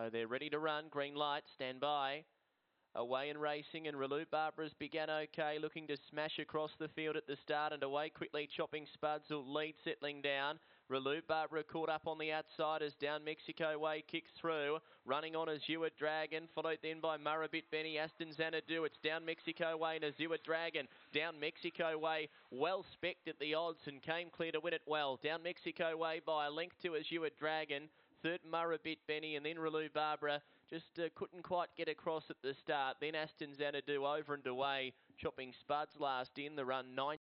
So they're ready to run. Green light, stand by. Away and racing, and Relu Barbara's began okay, looking to smash across the field at the start and away quickly. Chopping Spuds will lead, settling down. Relu Barbara caught up on the outside as Down Mexico Way kicks through. Running on as Azure Dragon, followed then by Murrabit Benny, Aston Xanadu. It's Down Mexico Way and Azure Dragon. Down Mexico Way, well specced at the odds and came clear to win it well. Down Mexico Way by a length to as Azure Dragon. Third Murrabit Benny and then Relu Barbara just uh, couldn't quite get across at the start. Then Aston Xanadu over and away, chopping Spuds last in the run nine.